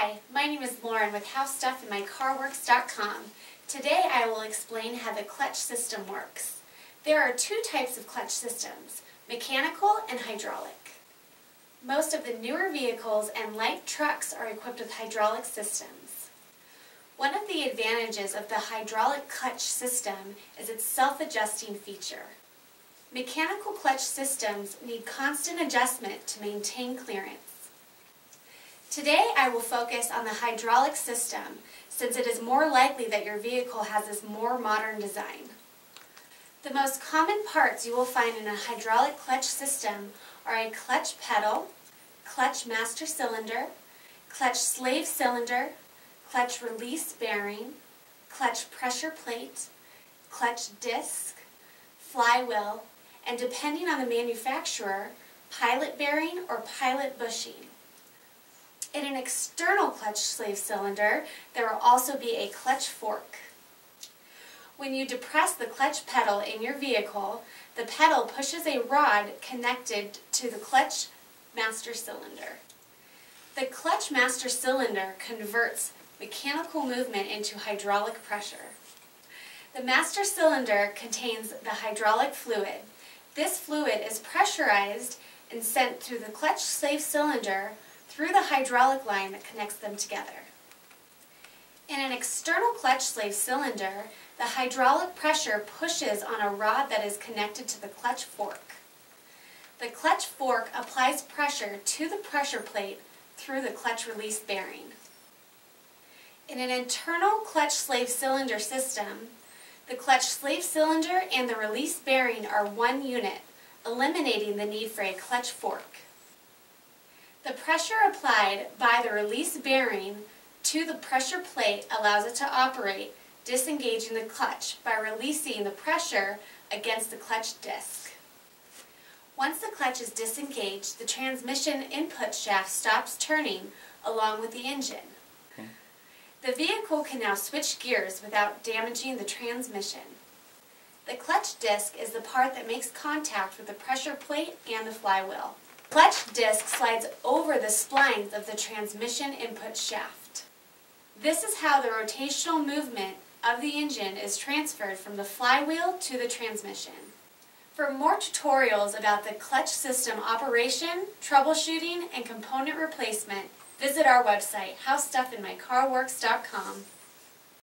Hi, my name is Lauren with HowStuffInMyCarWorks.com. Today I will explain how the clutch system works. There are two types of clutch systems, mechanical and hydraulic. Most of the newer vehicles and light trucks are equipped with hydraulic systems. One of the advantages of the hydraulic clutch system is its self-adjusting feature. Mechanical clutch systems need constant adjustment to maintain clearance. Today I will focus on the hydraulic system since it is more likely that your vehicle has this more modern design. The most common parts you will find in a hydraulic clutch system are a clutch pedal, clutch master cylinder, clutch slave cylinder, clutch release bearing, clutch pressure plate, clutch disc, flywheel, and depending on the manufacturer, pilot bearing or pilot bushing. In an external clutch slave cylinder, there will also be a clutch fork. When you depress the clutch pedal in your vehicle, the pedal pushes a rod connected to the clutch master cylinder. The clutch master cylinder converts mechanical movement into hydraulic pressure. The master cylinder contains the hydraulic fluid, this fluid is pressurized and sent through the clutch slave cylinder through the hydraulic line that connects them together. In an external clutch slave cylinder, the hydraulic pressure pushes on a rod that is connected to the clutch fork. The clutch fork applies pressure to the pressure plate through the clutch release bearing. In an internal clutch slave cylinder system, the clutch slave cylinder and the release bearing are one unit, eliminating the need for a clutch fork. The pressure applied by the release bearing to the pressure plate allows it to operate, disengaging the clutch by releasing the pressure against the clutch disc. Once the clutch is disengaged, the transmission input shaft stops turning along with the engine. The vehicle can now switch gears without damaging the transmission. The clutch disc is the part that makes contact with the pressure plate and the flywheel. Clutch disc slides over the splines of the transmission input shaft. This is how the rotational movement of the engine is transferred from the flywheel to the transmission. For more tutorials about the clutch system operation, troubleshooting, and component replacement, Visit our website, howstuffinmycarworks.com.